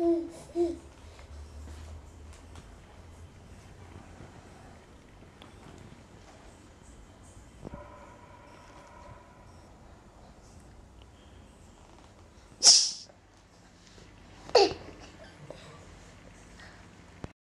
Mm-hmm.